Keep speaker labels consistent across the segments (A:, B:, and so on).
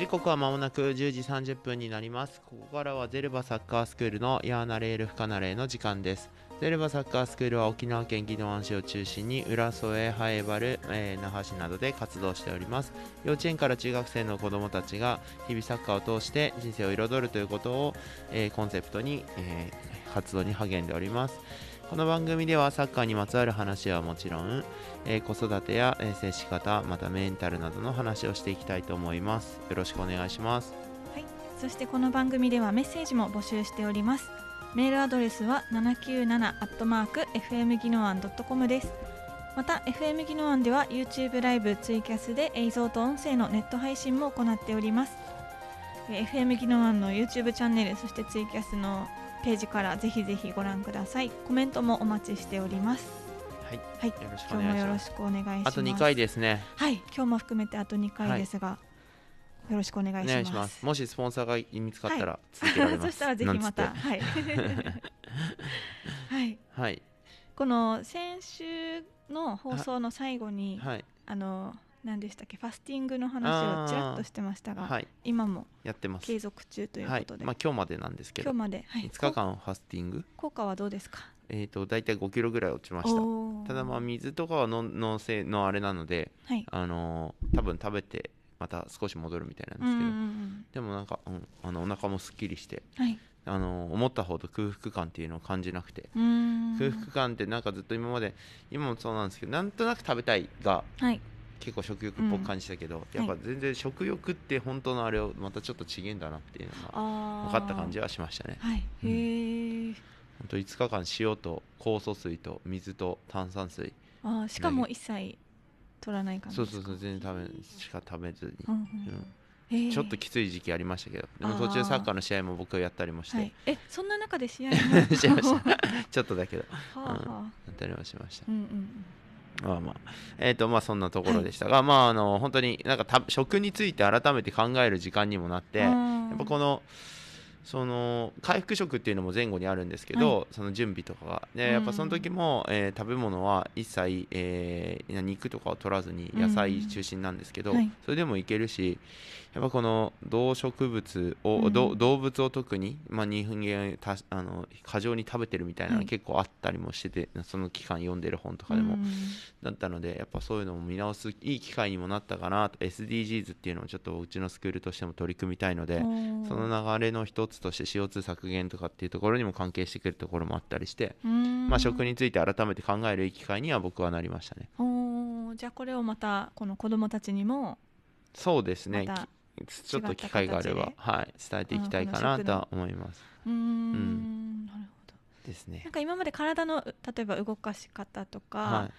A: 時刻はまもなく10時30分になります。ここからはゼルバサッカースクールのヤーナレールフカナレーの時間です。ゼルバサッカースクールは沖縄県宜野湾市を中心に浦添、ハエバル、えー、那覇市などで活動しております。幼稚園から中学生の子どもたちが日々サッカーを通して人生を彩るということを、えー、コンセプトに、えー、活動に励んでおります。この番組ではサッカーにまつわる話はもちろん、えー子育てや、えー接し方またメンタルなどの話をしていきたいと思います。よろしくお願いします。
B: はい、そしてこの番組ではメッセージも募集しております。メールアドレスは797アットマーク FM ギノワン .com です。また FM ギノワンでは YouTube ライブツイキャスで映像と音声のネット配信も行っております。えー FM ギノワンの YouTube チャンネルそしてツイキャスのページからぜひぜひご覧ください。コメントもお待ちしております。
A: はい。
B: はい。今日もよろしくお願いします。
A: あと2回ですね。
B: はい。今日も含めてあと2回ですが、よろしくお願いします。
A: もしスポンサーが見つかったら続けられます、
B: そしたらぜひまた。はい。はい。
A: はい。
B: この先週の放送の最後に、
A: はい。
B: あの何でしたっけ？ファスティングの話をちらっとしてましたが、
A: はい。
B: 今も
A: やってます。
B: 継続中という
A: はい
B: ことで、
A: まあ今日までなんですけど。
B: 今日まで、はい、
A: 5日間ファスティング？
B: 効果はどうですか？
A: えっ、と大体5キロぐらい落ちました。ただまあ水とかはののせのあれなので
B: はい。
A: あのー多分食べてまた少し戻るみたいなんですけど、
B: うん
A: でもなんか、うん、あのお腹もすっきりして
B: はい。
A: あのー思ったほど空腹感っていうのを感じなくて。空腹感ってなんかずっと今まで今もそうなんですけどなんとなく食べたいが
B: はい
A: 結構食欲っぽく感じたけど、やっぱ全然食欲って本当のあれをまたちょっと違えんだなっていうのが
B: あ
A: 分かった感じ
B: は
A: はしましたね。
B: はい、
A: うん。
B: へえ
A: 本当5日間塩と酵素水と水と炭酸水。
B: あーしかも一切取らない感じ
A: そうそうそう全然食べしか食べずに、
B: うんうん
A: ちょっときつい時期ありましたけどでも途中サッカーの試合も僕はやったりもして、
B: はい、えそんな中で試合も
A: しました。ちょっとだけど。
B: はあはあ。
A: やったりもしました。
B: うんうん
A: まあまあ。えっ、とまあそんなところでしたが、まああの本当になんかた食について改めて考える時間にもなって、
B: うん。
A: やっぱこのその回復食っていうのも前後にあるんですけど、
B: は
A: その準備とかが。
B: うん。
A: でやっぱその時も、えー食べ物は一切、えー肉とかを取らずに野菜中心なんですけど、
B: うんはい。
A: それでもいけるしやっぱこの動植物を、
B: うん。
A: ど動物を特に、まあ、人間たあの過剰に食べてるみたいなの結構あったりもしてて、その期間読んでる本とかでも、
B: うん。
A: だったのでやっぱそういうのも見直すいい機会にもなったかなと。SDGs っていうのをちょっとうちのスクールとしても取り組みたいので、その流れの一つとして CO2 削減とかっていうところにも関係してくるところもあったりして、まあ、食について改めて考えるいい機会には僕はなりましたね。
B: じゃあこれをまたこの子供たちにも
A: そうですね、ちょっと機会があればはい、伝えていきたいかなとは思います。
B: うーん。なるほど。
A: ですね。
B: なん。か今まで体の例えば動かし方とか、
A: はい、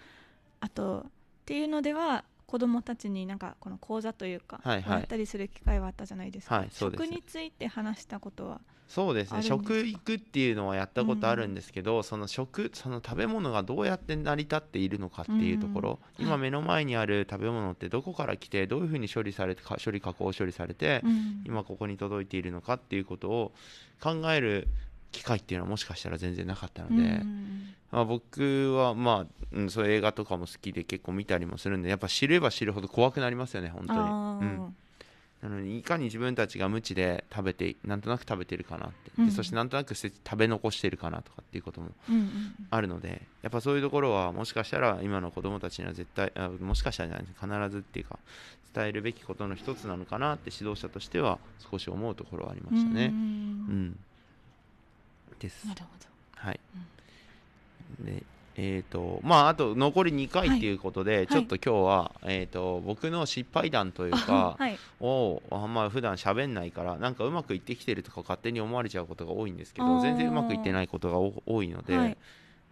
B: あとっていうのでは子供たちになんかこの講座というか、
A: はいはい。
B: やったりする機会はあったじゃないですか、
A: はいす。
B: 食について話したことは
A: そうですね。食育っていうのはやったことあるんですけど、その食その食べ物がどうやって成り立っているのかっていうところ、
B: うんはい。
A: 今目の前にある食べ物ってどこから来てどういうふうに処理されてか処理加工処理されて、
B: うん。
A: 今ここに届いているのかっていうことを考える機会っていうのはもしかしたら全然なかったので、
B: うん
A: まあ、僕はまあ、うん、そういう映画とかも好きで結構見たりもするんでやっぱ知れば知るほど怖くなりますよね本当に。うん。なのにいかに自分たちが無知で食べてなんとなく食べてるかなって、
B: うん。
A: でそしてなんとなく食べ残してるかなとかっていうことも
B: うんうん
A: あるのでやっぱそういうところはもしかしたら今の子供たちには絶対あもしかしたらじゃない必ずっていうか伝えるべきことの一つなのかなって指導者としては少し思うところはありましたね。
B: う
A: うんん、です。
B: な。るほど。
A: はい。でえーとまあ、あと残り2回っていうことで、
B: い。
A: ちょっと今日は、えー、と僕の失敗談というか、
B: はい。
A: をあんま普段喋んないからなんかうまくいってきてるとか勝手に思われちゃうことが多いんですけど全然うまくいってないことがお多いので、
B: はい。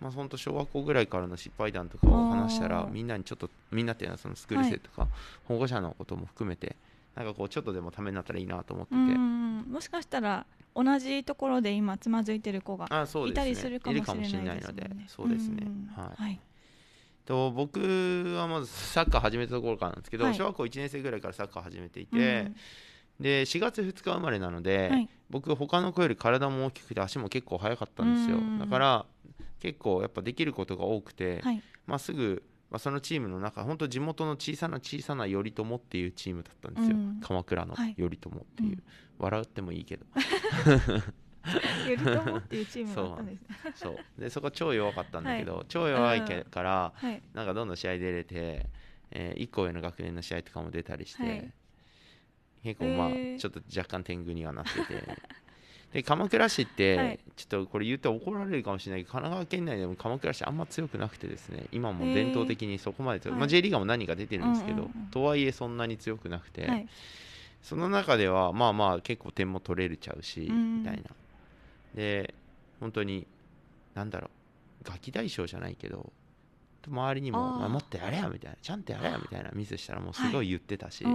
A: まあ本当小学校ぐらいからの失敗談とかを話したらみんなにちょっとみんなっていうのはそのスクール生とか保護者のことも含めてなんかこうちょっとでもためになったらいいなと思って
B: う
A: て、
B: ん。もしかしたら同じところで今つまずいてる子がいたりするかもしれない
A: るかもしれないのでそうですね、はい。
B: はい。
A: と僕はまずサッカー始めたところからなんですけど、
B: はい。
A: 小学校1年生ぐらいからサッカー始めていて、
B: うん。
A: で4月2日生まれなので、
B: はい。
A: 僕他の子より体も大きくて足も結構速かったんですよ。
B: うん。
A: だから結構やっぱできることが多くて、
B: はい。
A: まあ、すぐまあ、そのチームの中本当地元の小さな小さな頼朝っていうチームだったんですよ、
B: うん。
A: 鎌倉の
B: はい。
A: 頼朝っていう、
B: うん。
A: 笑ってもいいけど。
B: 頼朝っていうチームがあったんですね。
A: そうでそこ超弱かったんだけど、超弱いけから
B: はい。
A: なんかどんどん試合出れて、え1個上の学年の試合とかも出たりして、
B: はい。
A: 結構まあ、ちょっと若干天狗にはなっててで鎌倉市って、
B: はい。
A: ちょっとこれ言って怒られるかもしれないけど神奈川県内でも鎌倉市あんま強くなくてですね今も伝統的にそこまでまあ、
B: はい。
A: J リーガーも何人か出てるんですけど、
B: うんうんうん。
A: とはいえそんなに強くなくて、
B: はい。
A: その中ではまあまあ結構点も取れるちゃうし、
B: うん。
A: みたいな。で本当になんだろうガキ大将じゃないけど周りにももっとやれよみたいなちゃんとやれよみたいなミスしたらもうすごい言ってたし、
B: おー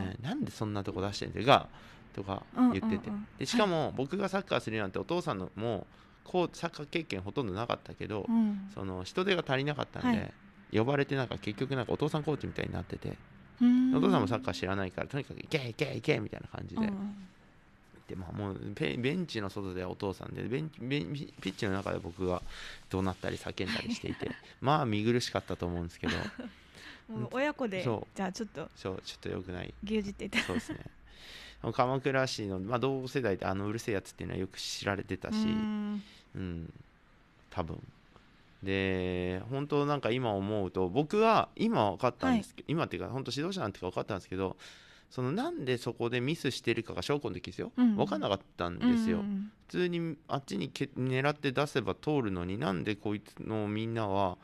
A: えーなんでそんなとこ出してんだがとか言ってて、
B: うん。うんうん
A: でしかも僕がサッカーするなんてお父さんのもこうサッカー経験ほとんどなかったけど、
B: うん。
A: その人手が足りなかったんで、
B: はい。
A: 呼ばれてなんか結局なんかお父さんコーチみたいになってて、
B: うん。
A: お父さんもサッカー知らないからとにかく行け行け行けみたいな感じで、
B: うん
A: でまあ、もうベベンチの外ではお父さんでベンベンピッチの中で僕が怒鳴ったり叫んだりしていて まあ見苦しかったと思うんですけど。
B: 親子でじゃあちょっと。
A: そうちょっとよくない。
B: 牛耳っていた。
A: そうですね鎌倉市の、まあ、同世代であのうるせえやつっていうのはよく知られてたし、
B: うん。
A: うん、多分。で本当なんか今思うと僕は今分かったんですけど、今っていうか本当指導者なんていうか分かったんですけどそのなんでそこでミスしてるかが証拠の時ですよ、
B: うん
A: 分かんなかったんですよ、
B: うん。
A: 普通にあっちにけ狙って出せば通るのになんでこいつのみんなは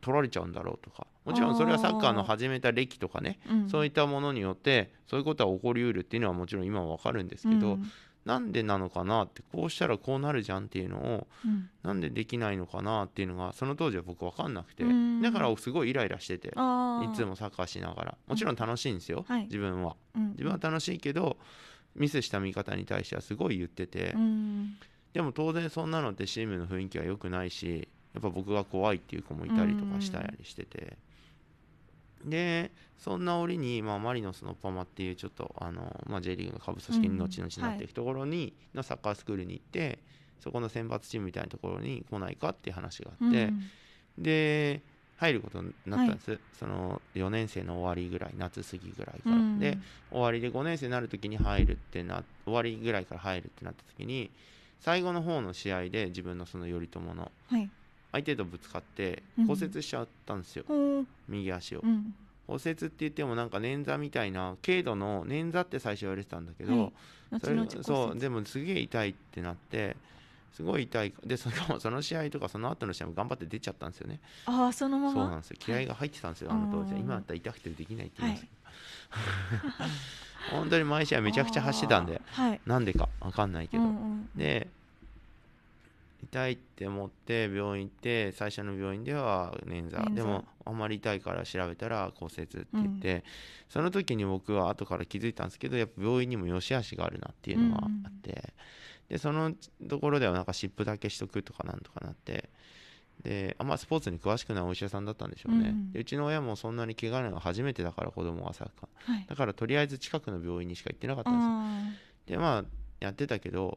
A: 取られちゃうんだろうとか。もちろんそれはサッカーの始めた歴とかね
B: うん。
A: そういったものによってそういうことは起こりうるっていうのはもちろん今は分かるんですけど、
B: うん。
A: なんでなのかなってこうしたらこうなるじゃんっていうのを
B: うん。
A: なんでできないのかなっていうのがその当時は僕分かんなくて
B: うん。
A: だからすごいイライラしてていつもサッカーしながら。もちろん楽しいんですよ、
B: はい。
A: 自分は。
B: うん。
A: 自分は楽しいけどミスした味方に対してはすごい言ってて、
B: うん。
A: でも当然そんなのってチームの雰囲気は良くないしやっぱ僕が怖いっていう子もいたりとかしたりしてて、でそんな折に、まあ、マリノスのパマっていうちょっとあの、まあ、J リーグの下部組織に後々なっていくところに、のサッカースクールに行ってそこの選抜チームみたいなところに来ないかっていう話があって、
B: うん。
A: で入ることになったんです、その4年生の終わりぐらい夏過ぎぐらいから、
B: うん。
A: で終わりで5年生になる時に入るってな終わりぐらいから入るってなった時に最後の方の試合で自分のその頼朝の
B: はい
A: 相手とぶつかって
B: うん。
A: 骨折しちゃったんですよ、右足を、
B: うん。
A: 骨折って言ってもなんか捻挫みたいな軽度の捻挫って最初言われてたんだけど、
B: はい。
A: それそうでもすげえ痛いってなってすごい痛い。でそれも その試合とかその後の試合も頑張って出ちゃったんですよね。
B: ああそのまま。
A: そうなんですよ。気合が入ってたんですよ、あの当時。今だったら痛くてできないって言いますけど、本当に毎試合めちゃくちゃ走ってたんで。
B: はい。
A: なんでか分かんないけど、
B: うんうん。
A: で痛いって思って病院行って最初の病院では捻挫。でもあんまり痛いから調べたら骨折って言って、その時に僕は後から気づいたんですけどやっぱ病院にも良し悪しがあるなっていうのがあって、でそのところではなんか湿布だけしとくとかなんとかなって。であんまスポーツに詳しくないお医者さんだったんでしょうね、
B: うん
A: でうちの親もそんなに怪我が初めてだから子供がサッカー
B: はい。
A: だからとりあえず近くの病院にしか行ってなかったんですよ。
B: あ
A: でまあやってたけど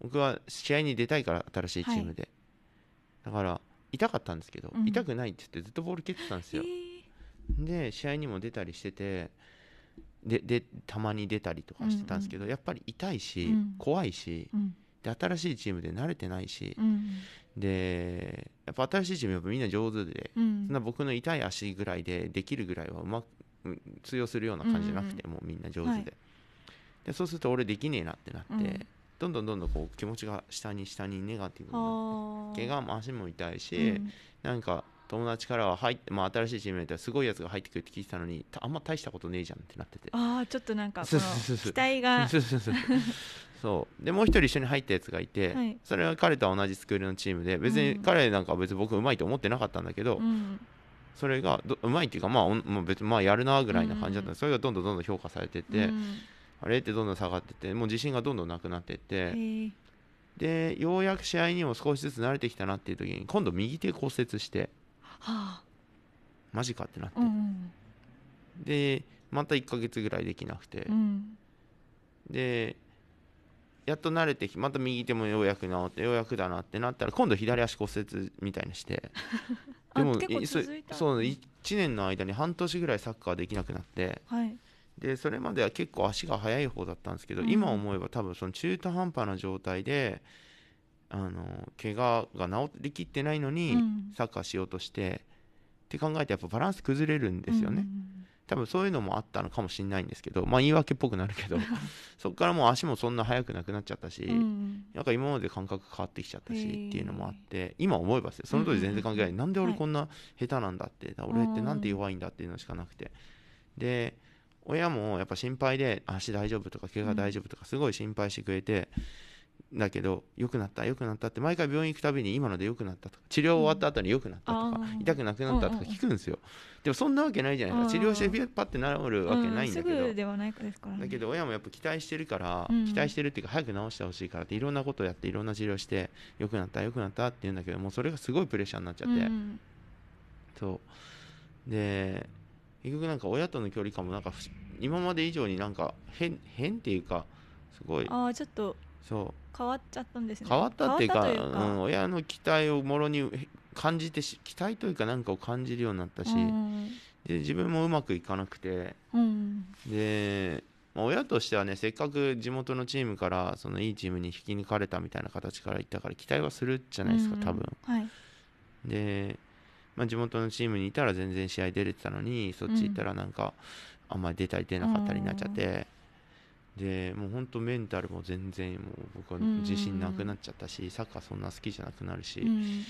A: 僕は試合に出たいから新しいチームで、だから痛かったんですけど、
B: うん。
A: 痛くないって言ってずっとボール蹴ってたんです
B: ー
A: よ。
B: へ、
A: で試合にも出たりしててででたまに出たりとかしてたんですけど、やっぱり痛いし、
B: うん。
A: 怖いし
B: ーうん。
A: で新しいチームで慣れてないし、
B: うん
A: でやっぱ新しいチームやっぱみんな上手で、
B: うん。
A: そんな僕の痛い足ぐらいでできるぐらいはうまくうん通用するような感じじゃなくて、もうみんな上手で,、
B: はい。
A: でそうすると俺できねえなってなって、
B: うん
A: どんどんどんどんこう気持ちが下に下にネガティブにな
B: あ
A: って怪我も足も痛いし、
B: うん。
A: なんか友達からは入って、まあ、新しいチームにったらすごいやつが入ってくるって聞いてたのにたあんま大したことねえじゃんってなってて。
B: ああちょっとなんか期待が。
A: そう。でもう一人一緒に入ったやつがいて、
B: はい。
A: それは彼とは同じスクールのチームで別に
B: うん
A: 彼なんかは別に僕うまいと思ってなかったんだけど、
B: うん。
A: それがどうまいっていうかまあ別にまあやるなぐらいな感じだった
B: うん。
A: それがどんどんどんどん評価されてって、
B: うん
A: あれってどんどん下がってってもう自信がどんどんなくなってって。でようやく試合にも少しずつ慣れてきたなっていう時に今度右手骨折して
B: は
A: マジかってなって、
B: あうん。
A: でまた1ヶ月ぐらいできなくて、
B: うん。
A: でやっと慣れてきまた右手もようやく治ってようやくだなってなったら今度左足骨折みたいにして。
B: あ
A: でもそう1年の間に半年ぐらいサッカーできなくなって。
B: はい
A: でそれまでは結構足が速い方だったんですけど、
B: うん。
A: 今思えば多分その中途半端な状態であの怪我が治りきってないのに、
B: うん。
A: サッカーしようとしてって考えてやっぱバランス崩れるんですよね、多分そういうのもあったのかもしれないんですけどまあ言い訳っぽくなるけど そこからもう足もそんな速くなくなっちゃったし、
B: うんうん。
A: なんか今まで感覚変わってきちゃったしっていうのもあって今思えばその当時全然関係ない、
B: うん
A: なんで俺
B: はい
A: こんな下手なんだって、俺ってなんて弱いんだっていうのしかなくて。で親もやっぱ心配で足大丈夫とか怪我大丈夫とかすごい心配してくれて、だけど良くなった良くなったって毎回病院行くたびに今ので良くなったとか治療終わった後に良くなったとか、
B: うん。
A: 痛くなくなったとか聞くんですよ、でもそんなわけないじゃないですか。治療してビュッパって治るわけないんだけど、
B: うすぐではないですからね。
A: だけど親もやっぱ期待してるから、
B: うん。
A: 期待してるっていうか早く治してほしいからっていろんなことをやっていろんな治療して良くなった良くなったって言うんだけどもうそれがすごいプレッシャーになっちゃって、
B: うん。
A: そう。で結局なんか親との距離感もなんか不今まで以上になんか変変っていうかすごい。
B: ああちょっと
A: そう。
B: 変わっちゃったんですね。
A: 変わったっていうか。うん、親の期待をもろに感じてし期待というかなんかを感じるようになったし、
B: うん。
A: で自分もうまくいかなくて
B: うん。
A: で、まあ、親としてはねせっかく地元のチームからそのいいチームに引き抜かれたみたいな形から行ったから期待はするじゃないですか
B: うん。
A: 多分。
B: はい。
A: で、まあ、地元のチームにいたら全然試合出れてたのにそっち行ったらなんかあんまり出たり出なかったりになっちゃって、でもう本当メンタルも全然もう僕は自信なくなっちゃったし、サッカーそんな好きじゃなくなるし、
B: うん。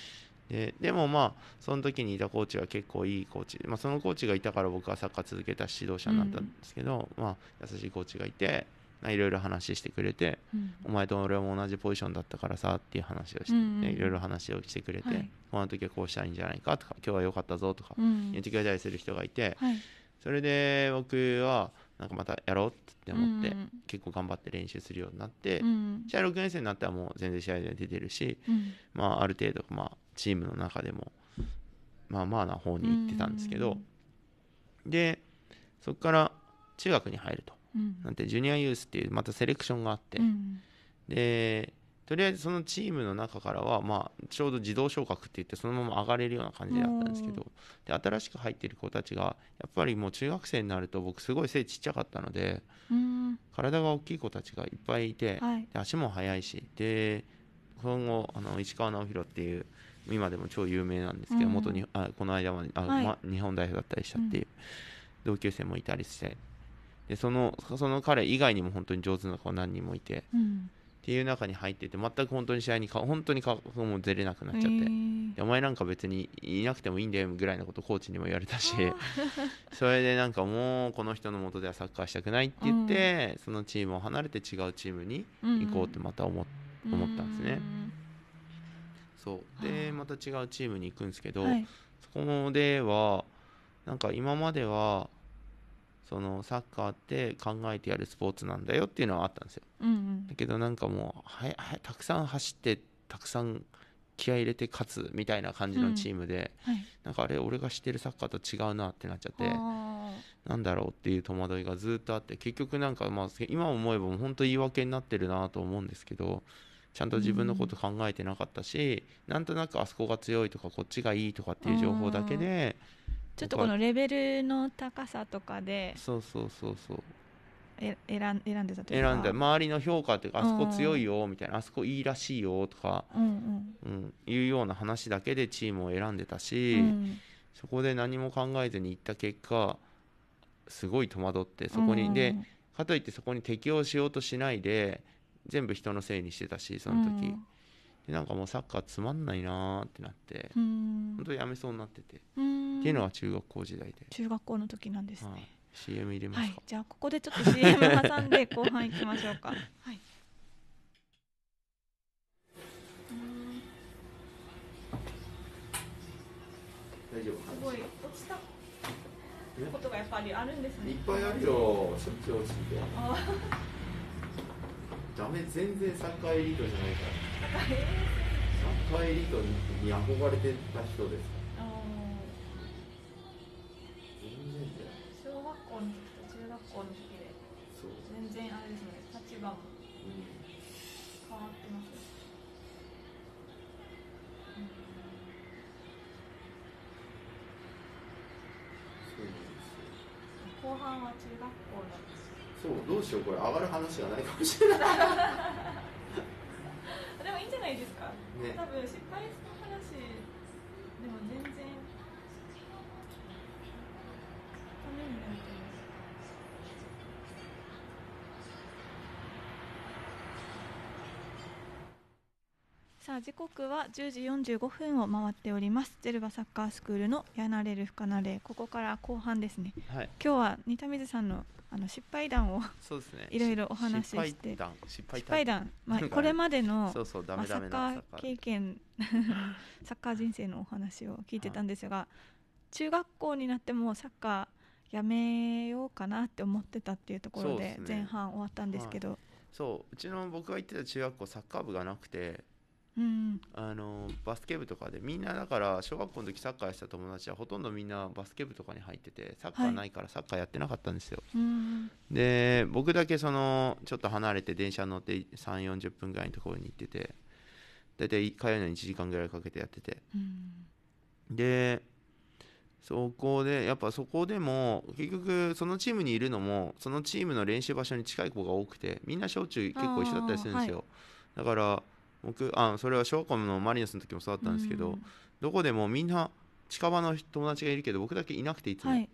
A: ででもまあその時にいたコーチは結構いいコーチ、まあ、そのコーチがいたから僕はサッカー続けた指導者になったんですけど、まあ、優しいコーチがいてまあいろいろ話してくれて
B: うん。
A: お前と俺も同じポジションだったからさっていう話をして、いろいろ話をしてくれて、
B: はい。
A: この時はこうしたらいいんじゃないかとか今日は良かったぞとか
B: うん。
A: 言ってくれたりする人がいて
B: はい。
A: それで僕はなんかまたやろうって思って、
B: うん
A: 結構頑張って練習するようになって、
B: うん
A: 試合6年生になったらもう全然試合で出てるし、
B: うん
A: まあ、ある程度、まあ、チームの中でもまあまあな方に行ってたんですけど、でそこから中学に入ると
B: うん
A: なんてジュニアユースっていうまたセレクションがあって、
B: うん
A: でとりあえずそのチームの中からは、まあ、ちょうど自動昇格って言ってそのまま上がれるような感じだったんですけど。で新しく入ってる子たちがやっぱりもう中学生になると僕すごい背ちっちゃかったので
B: うん。
A: 体が大きい子たちがいっぱいいて、
B: はい。
A: で足も速いしで今後あの石川直弘っていう今でも超有名なんですけど、
B: うん
A: 元にあこの間まであ、
B: はい。
A: ま、日本代表だったりしたっていう、同級生もいたりしてでそのその彼以外にも本当に上手な子何人もいて
B: うん
A: っていう中に入ってて全く本当に試合にか本当にかもう出れなくなっちゃって、
B: へー。
A: でお前なんか別にいなくてもいいんだよぐらいのことコーチにも言われたし。それでなんかもうこの人の元ではサッカーしたくないって言って、そのチームを離れて違うチームに行こうってまた思っ思ったんですね。そう。で
B: はあ
A: また違うチームに行くんですけど、
B: うんはい。
A: そこではなんか今まではそのサッカーって考えてやるスポーツなんだよっていうのはあったんですよ。
B: うんうん。
A: だけどなんかもうはやたくさん走ってたくさん気合い入れて勝つみたいな感じのチームで、
B: はい。
A: なんかあれ俺が知ってるサッカーと違うなってなっちゃって
B: あ
A: なんだろうっていう戸惑いがずっとあって結局なんかまあ今思えば本当言い訳になってるなと思うんですけどちゃんと自分のこと考えてなかったし、なんとなくあそこが強いとかこっちがいいとかっていう情報だけで
B: ーちょっとこのレベルの高さとかで
A: そうそうそうそう。
B: え選ん選んでたというか。
A: 選んだ周りの評価っていうかあそこ
B: うん
A: 強いよみたいなあそこいいらしいよとか、
B: うんうん。
A: うん、いうような話だけでチームを選んでたし、
B: うん。
A: そこで何も考えずに行った結果すごい戸惑ってそこに、でかといってそこに適応しようとしないで全部人のせいにしてたしその時、でなんかもうサッカーつまんないなーってなって
B: うん。
A: 本当やめそうになってて、
B: うん。
A: っていうのは中学校時代で、
B: 中学校の時なんですね、
A: はい、CM 入れま
B: はい。
A: すか、、
B: じゃあここでちょっと CM 挟んで後半行きましょうか。はい。
A: 大丈夫
B: すごい落ちた。ことがやっぱりあるんですね。
A: いっぱいあるよ。しょっちゅう落ちてダメ全然サッカーエリートじゃないから。
B: ー。
A: 社会カーエリートに憧れてた人ですか全然じ
B: ゃ小学校の時と中学校の時で全然あれですね立場も変わってます、うん、そうなんですよ後半は中学校なんでだ
A: そうどうしようこれ上がる話がないかもしれないね。
B: 多分失敗した話でも全然ためになると思うさあ時刻は10時45分を回っております。ゼルバサッカースクールのやなれるふかなれここから後半ですね。
A: はい。
B: 今日は仁田水さんのあの失敗談を
A: そうですね。
B: いろいろお話しして。
A: 失敗談失敗
B: 失敗談、まあ、これまでの
A: そうそうダ
B: まあ、
A: メダメ
B: サッカー。経験 サッカー人生のお話を聞いてたんですが、中学校になってもサッカーやめようかなって思ってたっていうところで前半終わったんですけど。
A: そううちの僕が行ってた中学校サッカー部がなくて
B: うん。
A: あのバスケ部とかでみんなだから小学校の時サッカーやってた友達はほとんどみんなバスケ部とかに入っててサッカーないからサッカーやってなかったんですよ、
B: うん
A: で僕だけそのちょっと離れて電車に乗って3 4 0分ぐらいのところに行ってて大体通うのに1時間ぐらいかけてやってて。
B: うん。
A: でそこでやっぱそこでも結局そのチームにいるのもそのチームの練習場所に近い子が多くてみんな小中結構一緒だったりするんですよ、だから僕あそれは小学校のマリノスの時もそうだったんですけど、どこでもみんな近場の友達がいるけど僕だけいなくていつも、
B: はい、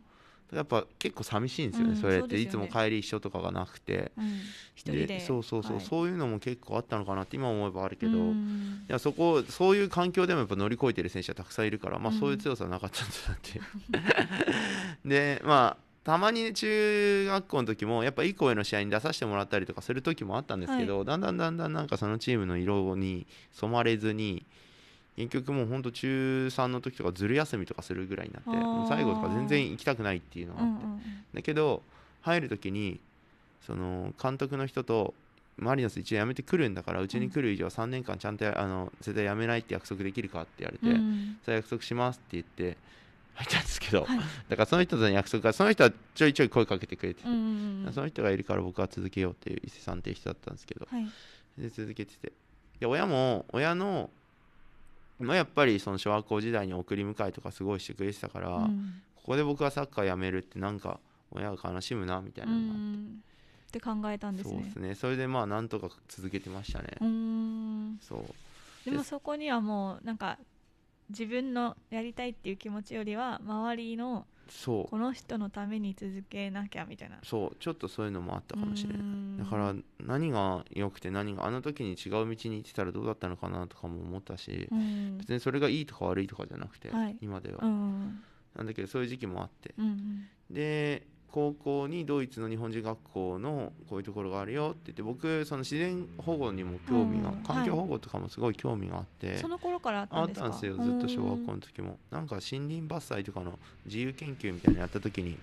A: やっぱ結構寂しいんですよね、
B: うん
A: それって、
B: ね。
A: いつも帰り一緒とかがなくて。
B: うん、
A: そうそうそう、
B: はい。
A: そういうのも結構あったのかなって今思えばあるけど、
B: う
A: い
B: ん
A: やそこそういう環境でもやっぱ乗り越えてる選手はたくさんいるから、まあ、
B: うん
A: そういう強さはなかったんだなって。でまあたまに中学校の時もやっぱいい声の試合に出させてもらったりとかする時もあったんですけど、だんだんだんだんなんかそのチームの色に染まれずに結局もうほんと中3の時とかずる休みとかするぐらいになって最後とか全然行きたくないっていうのがあって、
B: うんうん
A: だけど入る時にその監督の人とマリノス一応辞めてくるんだからうちに来る以上3年間ちゃんとやあの絶対辞めないって約束できるかって言われて、
B: うん。
A: それ約束しますって言って入ったんですけど、
B: はい。
A: だからその人との約束がその人はちょいちょい声かけてくれて、
B: うんうんうん
A: その人がいるから僕は続けようっていう伊勢さんっていう人だったんですけど
B: はい。
A: で続けててで親も親のまあやっぱりその小学校時代に送り迎えとかすごいしてくれてたから、
B: うん。
A: ここで僕はサッカーやめるってなんか親が悲しむなみたいなのがあって。
B: うんって考えたんですね。
A: そうですね。それでまあなんとか続けてましたね、
B: うーん。
A: そう。
B: でもそこにはもうなんか自分のやりたいっていう気持ちよりは周りの
A: そう。
B: この人のために続けなきゃみたいな。
A: そう。ちょっとそういうのもあったかもしれない。だから何が良くて何があの時に違う道に行ってたらどうだったのかなとかも思ったし、
B: うん。
A: 別にそれがいいとか悪いとかじゃなくて、
B: はい。
A: 今では、
B: うん
A: なんだけどそういう時期もあって。
B: うん。
A: で高校にドイツの日本人学校のこういうところがあるよって言って僕その自然保護にも興味が、
B: うん
A: 環境保護とかもすごい興味があって、
B: その頃からあったんですか？
A: たん。ですよ。ずっと小学校の時もなんか森林伐採とかの自由研究みたいなのやった時に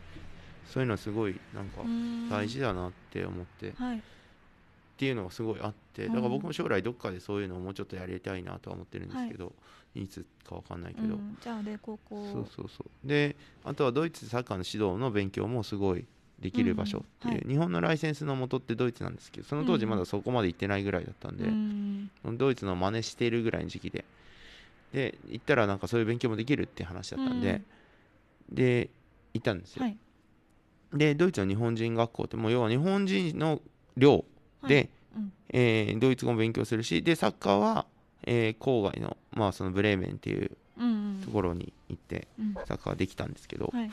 A: そういうのすごいなんか大事だなって思って、っ
B: はい
A: ていうのがすごいあってだから僕も将来どっかでそういうのをもうちょっとやりたいなとは思ってるんですけど、い、つかわかんないけど、
B: うん。じゃあで高校。
A: そうそうそう。であとはドイツサッカーの指導の勉強もすごいできる場所っていう、
B: うんはい。
A: 日本のライセンスの元ってドイツなんですけどその当時まだそこまで行ってないぐらいだったんで、
B: うん
A: ドイツの真似しているぐらいの時期で。で行ったらなんかそういう勉強もできるって話だったんで、で行ったんですよ、
B: はい。
A: でドイツの日本人学校ってもう要は日本人の寮で、
B: はい。うん。
A: えードイツ語も勉強するしでサッカーは、えー郊外の,、まあそのブレーメンっていう
B: うん
A: ところに行って
B: うん。
A: サッカーできたんですけど、
B: はい。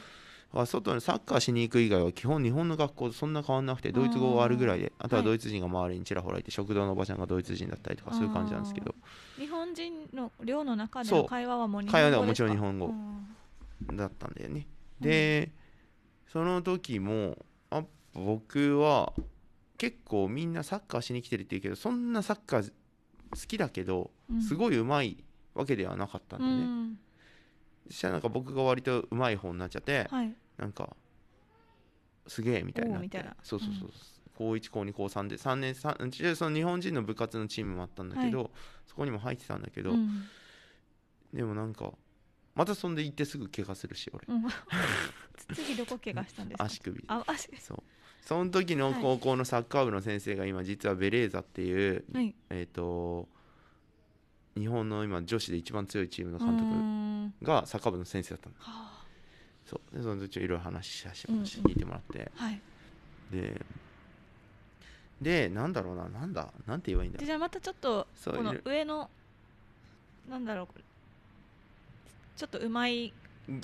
A: あ外にサッカーしに行く以外は基本日本の学校とそんな変わんなくてドイツ語はあるぐらいであとは
B: はい
A: ドイツ人が周りにちらほらいて食堂のおばちゃんがドイツ人だったりとかそういう感じなんですけど。
B: 日本人の寮の中での会話はもう日本語
A: 会話ではもちろん日本語
B: うん
A: だったんだよね。でその時もあ僕は結構みんなサッカーしに来てるって言うけどそんなサッカー好きだけど
B: うん
A: すごい上手いわけではなかったんだよね、
B: うん。
A: そしたらなんか僕が割と上手い方になっちゃって、
B: はい。
A: なんかすげえみたいになって。
B: おう
A: そうそうそう、高1高2高3で3年3一応その日本人の部活のチームもあったんだけど、そこにも入ってたんだけど、
B: うん。
A: でもなんかまたそんで行ってすぐ怪我するし俺。
B: うん。次どこ怪我したんですか？
A: 足首。
B: あ足。
A: そう。その時の
B: はい。
A: 高校のサッカー部の先生が今実はベレーザっていう、
B: はい。
A: えっ、と日本の今女子で一番強いチームの監督
B: ん。
A: がサッカー部の先生だったの。
B: は
A: そう。でその途中いろいろ話し聞いてもらって、
B: はい。
A: ででなんだろうななんだなんて言えばいいんだ
B: でじゃあまたちょっとこの上のなんだろうこれ。ちょっとうまい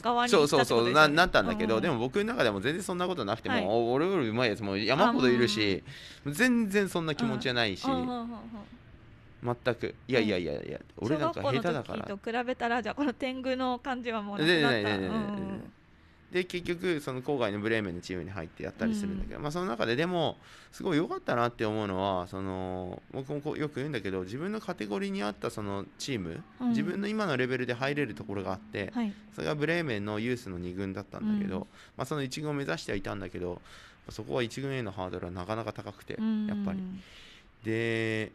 B: 側に
A: そうそうそうななったんだけど、
B: うんうん
A: でも僕の中でも全然そんなことなくても、
B: はい。
A: 俺よりうまいやつも山ほどいるし、全然そんな気持ちはないし、
B: うんうんうんうん
A: 全く。いやいやいやいや、俺なんか下手だから。
B: 小学校の時と比べたらじゃあこの天狗の感じはもうなく
A: 全
B: なった
A: で結局その郊外のブレーメンのチームに入ってやったりするんだけど、まあその中ででもすごい良かったなって思うのはその僕もよく言うんだけど自分のカテゴリーに合ったそのチーム、
B: うん。
A: 自分の今のレベルで入れるところがあって、
B: はい。
A: それがブレーメンのユースの2軍だったんだけど、
B: うん。
A: まあ、その1軍を目指してはいたんだけどそこは1軍へのハードルはなかなか高くて、
B: うん。
A: やっぱり。で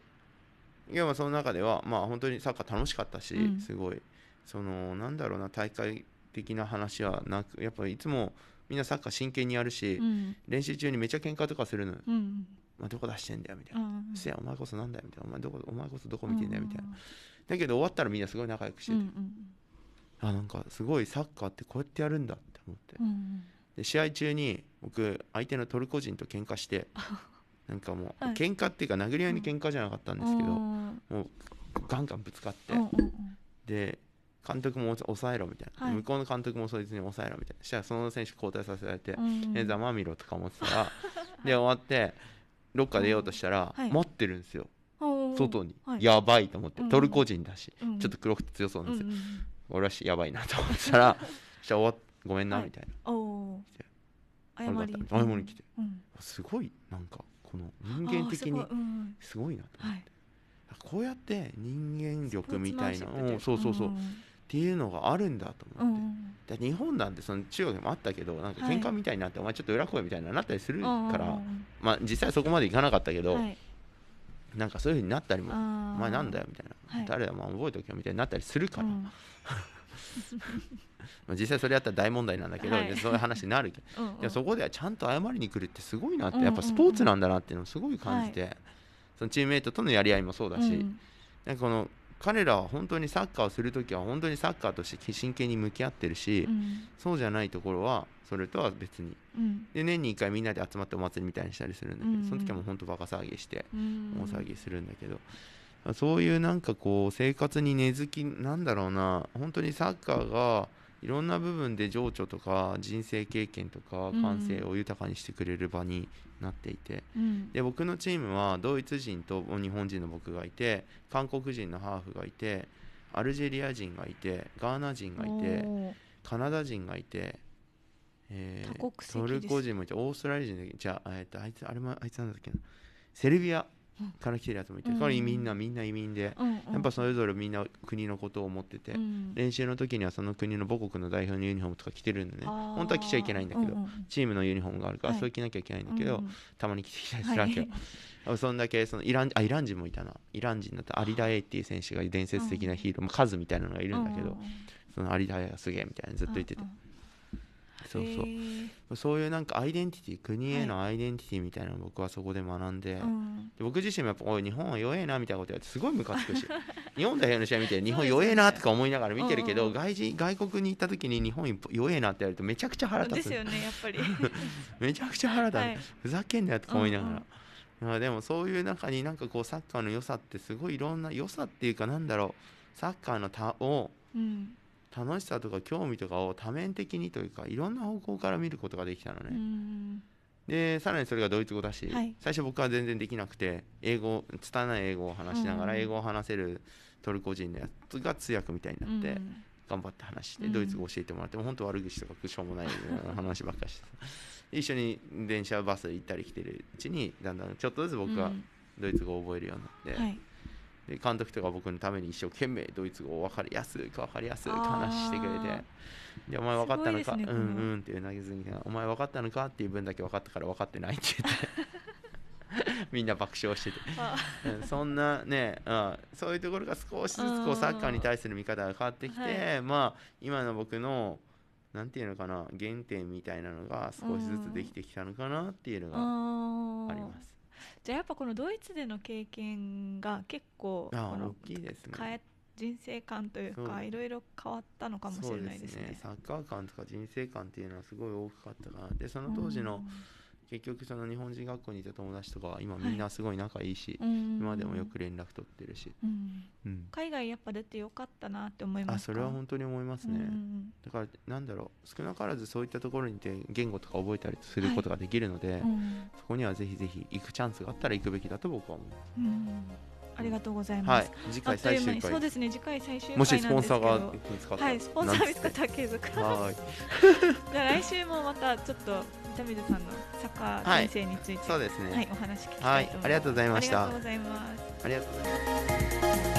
A: いやまあその中ではまあ本当にサッカー楽しかったし、
B: うん。
A: すごい。そのなんだろうな大会的な話はなくやっぱりいつもみんなサッカー真剣にやるし、
B: うん。
A: 練習中にめっちゃ喧嘩とかするのよ、
B: うん
A: まあ、どこ出してんだよみたいな、
B: うん
A: せやお前こそなんだよみたいなお前どこお前こそどこ見てんだよみたいな、
B: うん
A: だけど終わったらみんなすごい仲良くしてて、
B: うんうん。
A: あなんかすごいサッカーってこうやってやるんだって思って、
B: うん。
A: で試合中に僕相手のトルコ人と喧嘩して なんかもう、
B: はい。
A: 喧嘩っていうか殴り合いに喧嘩じゃなかったんですけど、
B: うん。
A: もうガンガンぶつかって、
B: うんうんうん。
A: で監督も抑えろみたいな、
B: はい。
A: 向こうの監督もそいつに抑えろみたいな。そしたらその選手交代させられて
B: うん「
A: えざまあみろ」とか思ってたら で終わってロッカー出ようとしたら、
B: はい。
A: 待ってるんですよ。外に、
B: はい。
A: やばいと思って、
B: うん。
A: トルコ人だし、
B: うん。
A: ちょっと黒くて強そうなんですよ、俺はしやばいなと思ってたらそしたら終わっごめんな
B: はい。
A: みたいな、
B: 謝り
A: に来て。
B: うん。
A: すごいなんかこの人間的に
B: すごい
A: なと思って、
B: はい
A: こうやって人間力みたいなそうそうそう、っ
B: ん。
A: ていうのがあるんだと
B: う
A: 思って、
B: ん
A: で日本なんてその中国でもあったけどなんか
B: はい
A: 喧嘩みたいになって、お前ちょっと裏来いみたいななったりする
B: うん
A: から、
B: うん。
A: まあ実際そこまでいかなかったけど、
B: はい。
A: なんかそういうふうになったりも、お前なんだよみたいな、
B: はい。
A: 誰だ、まあ、覚えておけよみたいになったりするから、実際それやったら大問題なんだけど、
B: はい。
A: でそういう話になるけど、
B: うん
A: そこではちゃんと謝りに来るってすごいなって、
B: うん
A: やっぱスポーツなんだなっていうのをすごい感じて、そのチームメイトとのやり合いもそうだし、
B: うん
A: この彼らは本当にサッカーをするときは本当にサッカーとして真剣に向き合ってるし、
B: うん。
A: そうじゃないところはそれとは別に。
B: うん。
A: で年に1回みんなで集まってお祭りみたいにしたりするんだけど、
B: うん。
A: その時はもう本当バカ騒ぎして
B: うん。
A: 大騒ぎするんだけど、そういうなんかこう生活に根付きなんだろうな。本当にサッカーがいろんな部分で情緒とか人生経験とか
B: うん。
A: 感性を豊かにしてくれる場になっていて、
B: うん。
A: で僕のチームはドイツ人と日本人の僕がいて韓国人のハーフがいてアルジェリア人がいてガーナ人がいてカナダ人がいて、えートルコ人もいてオーストラリア人じゃあ,、えー、とあいつあれもあいつなんだっけな。セルビアから来てるやつもいて、
B: うん
A: みんなみんな移民で、
B: うんうん。
A: やっぱそれぞれみんな国のことを思ってて、
B: うん
A: 練習の時にはその国の母国の代表のユニフォームとか着てるんでね本当は着ちゃいけないんだけど、
B: うんうん
A: チームのユニフォームがあるから、
B: はい。
A: それ着なきゃいけないんだけど、
B: うんうん。
A: たまに着てきたりす
B: はい
A: るわけよ、そんだけそのイランあイラン人もいたな。イラン人だった。アリダエイっていう選手が伝説的なヒーロー、まあ、カズみたいなのがいるんだけど、
B: うう
A: そのアリダエがすげえみたいなずっと言ってて、
B: んん
A: そうそう、そういうなんかアイデンティティ国へのアイデンティティみたいなのを僕はそこで学んで,、
B: うん。
A: で僕自身もやっぱおい日本は弱えなみたいなことやってすごいムカつくし 日本代表の試合見て日本弱えなとか思いながら見てるけど、
B: うんうん
A: 外人外国に行った時に日本弱えなって言われるとめちゃくちゃ腹立つ。
B: ですよねやっぱり。
A: めちゃくちゃ腹立つ、
B: はい。
A: ふざけんなよとか思いながら、まあでもそういう中になんかこうサッカーの良さってすごいいろんな良さっていうかなんだろう。サッカーのたを
B: うん
A: 楽しさとか興味とかを多面的にというかいろんな方向から見ることができたのね、
B: うん。
A: でさらにそれがドイツ語だし、
B: はい。
A: 最初僕は全然できなくて英語拙い英語を話しながら
B: うん。
A: 英語を話せるトルコ人のやつが通訳みたいになって、
B: うん。
A: 頑張って話して
B: うん。
A: ドイツ語教えてもらっても本当悪口とかしょうもない話ばっかりしてで一緒に電車バス行ったり来てるうちにだんだんちょっとずつ僕は
B: うん。
A: ドイツ語を覚えるようになって、
B: はい
A: で監督とか僕のために一生懸命ドイツ語を分かりやすく分かりやすく話してくれて。
B: あ
A: でお前分かったのか、
B: ね
A: うんうんっていう投げずにお前分かったのかっていう分だけ分かったから分かってないって言って。みんな爆笑してて。そんなね、うん、そういうところが少しずつこ
B: う
A: サッカーに対する見方が変わってきて、
B: はい。
A: まあ今の僕のなんていうのかな原点みたいなのが少しずつできてきたのかなっていうのが
B: あ
A: あります。
B: じゃあやっぱこのドイツでの経験が結構この
A: 大きいですね。
B: 変え人生観というかいろいろ変わったのかもしれないですね。
A: サッカー観とか人生観っていうのはすごい大きかったかなでその当時の結局その日本人学校にいた友達とかは今みんなすごい仲いいし、
B: うん。
A: 今でもよく連絡取ってるし、
B: うん。
A: うん、
B: 海外やっぱ出てよかったなって思いますか？
A: あそれは本当に思いますね、
B: うん
A: だからなんだろう少なからずそういったところにて言語とか覚えたりすることができるので、
B: うん
A: そこにはぜひぜひ行くチャンスがあったら行くべきだと僕は思う。
B: うん。ありがとうござい
A: はい。
B: ます。
A: 次回。
B: あっという間
A: 最終回
B: にそうですね次回最終回
A: もしスポン
B: なんですけど
A: サーが
B: はいスポンサー見つかったら継続
A: はーい。
B: じゃあ来週もまたちょっと三田水さんのサッカー人生について、
A: そうですね
B: はい、お話聞きたいと思います。
A: はいありがとうございました
B: ありがとうございます。
A: ありがとうございます